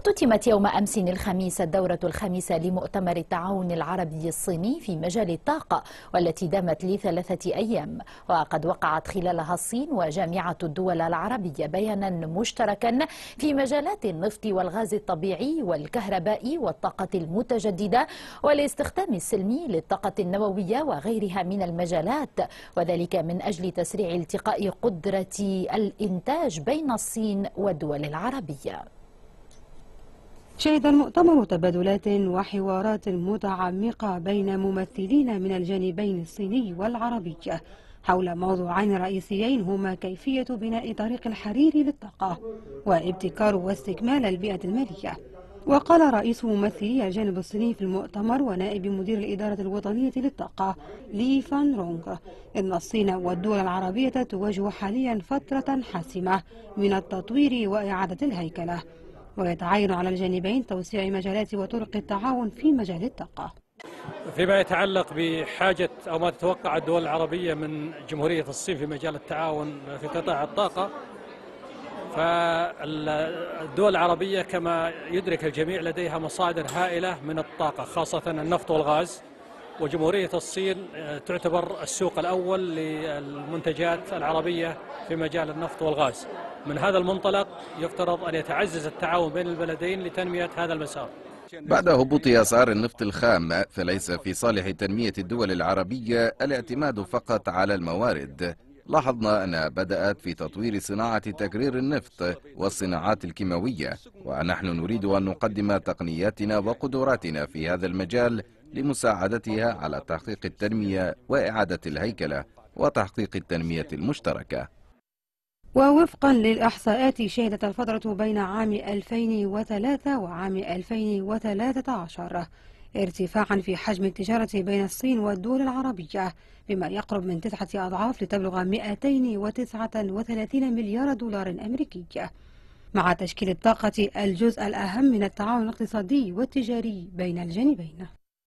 اختتمت يوم أمس الخميس الدورة الخامسة لمؤتمر التعاون العربي الصيني في مجال الطاقة والتي دامت لثلاثة أيام. وقد وقعت خلالها الصين وجامعة الدول العربية بيانا مشتركا في مجالات النفط والغاز الطبيعي والكهرباء والطاقة المتجددة والاستخدام السلمي للطاقة النووية وغيرها من المجالات. وذلك من أجل تسريع التقاء قدرة الإنتاج بين الصين والدول العربية. شهد المؤتمر تبادلات وحوارات متعمقة بين ممثلين من الجانبين الصيني والعربي حول موضوعين رئيسيين هما كيفية بناء طريق الحرير للطاقة وابتكار واستكمال البيئة المالية. وقال رئيس ممثلي الجانب الصيني في المؤتمر ونائب مدير الإدارة الوطنية للطاقة لي فان رونغ إن الصين والدول العربية تواجه حاليا فترة حاسمة من التطوير وإعادة الهيكلة. ويتعين على الجانبين توسيع مجالات وطرق التعاون في مجال الطاقة. فيما يتعلق بحاجة أو ما تتوقع الدول العربية من جمهورية الصين في مجال التعاون في قطاع الطاقة فالدول العربية كما يدرك الجميع لديها مصادر هائلة من الطاقة خاصة النفط والغاز. وجمهورية الصين تعتبر السوق الأول للمنتجات العربية في مجال النفط والغاز. من هذا المنطلق يفترض أن يتعزز التعاون بين البلدين لتنمية هذا المسار. بعد هبوط أسعار النفط الخام فليس في صالح تنمية الدول العربية الاعتماد فقط على الموارد. لاحظنا أنها بدأت في تطوير صناعة تكرير النفط والصناعات الكيماوية ونحن نريد أن نقدم تقنياتنا وقدراتنا في هذا المجال لمساعدتها على تحقيق التنمية وإعادة الهيكلة وتحقيق التنمية المشتركة. ووفقا للإحصاءات شهدت الفترة بين عام 2003 وعام 2013 ارتفاعا في حجم التجارة بين الصين والدول العربية بما يقرب من تسعة أضعاف لتبلغ 239 مليار دولار أمريكي. مع تشكيل الطاقة الجزء الأهم من التعاون الاقتصادي والتجاري بين الجانبين.